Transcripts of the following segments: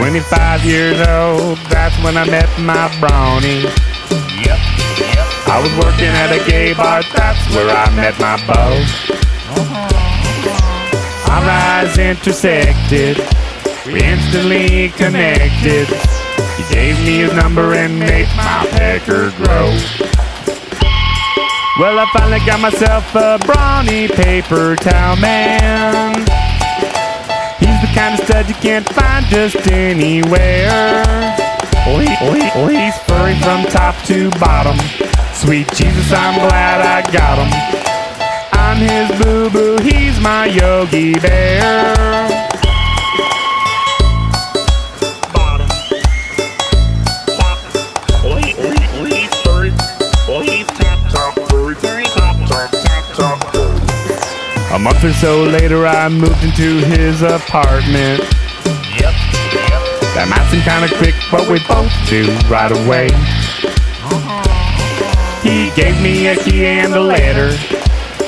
25 years old, that's when I met my Brawny. Yep, yep. I was working at a gay bar, that's where I met my beau. Uh-huh. Our eyes intersected, we instantly connected. He gave me his number and made my pecker grow. Well, I finally got myself a brawny paper towel man. Can't find just anywhere. Oh, he, oh, he, oh, he's furry from top to bottom. Sweet Jesus, I'm glad I got him. I'm his boo boo, he's my Yogi Bear. A month or so later, I moved into his apartment. That might seem kinda quick, but we both do right away. He gave me a key and a letter.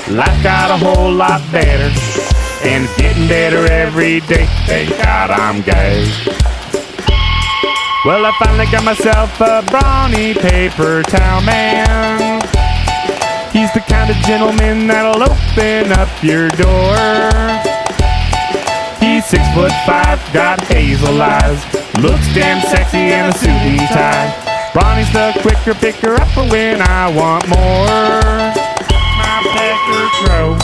Life got a whole lot better. And it's getting better every day. Thank God I'm gay. Well, I finally got myself a brawny paper towel man. He's the kind of gentleman that'll open up your door. He's six foot five, got hazel eyes, looks damn sexy in a suit and tie. Brawny's the quicker picker up for when I want more. My pecker crow,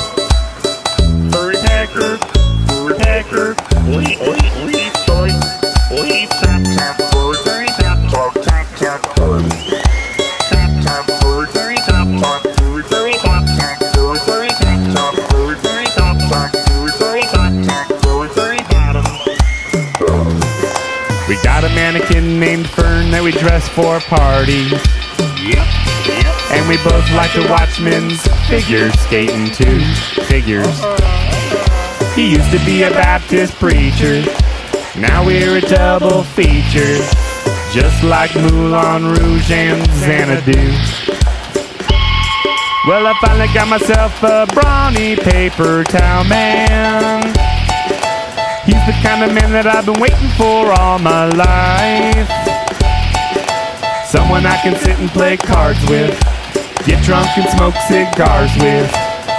mannequin named Fern that we dress for parties. Yep, yep. And we both like to watch men's figure skating too. Figures. He used to be a Baptist preacher. Now we're a double feature. Just like Moulin Rouge and Xanadu. Well, I finally got myself a brawny paper towel man. The kind of man that I've been waiting for all my life. Someone I can sit and play cards with, get drunk and smoke cigars with.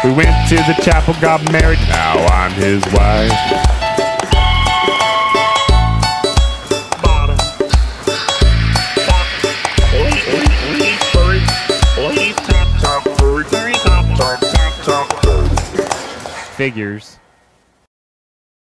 We went to the chapel, got married, now I'm his wife. Figures.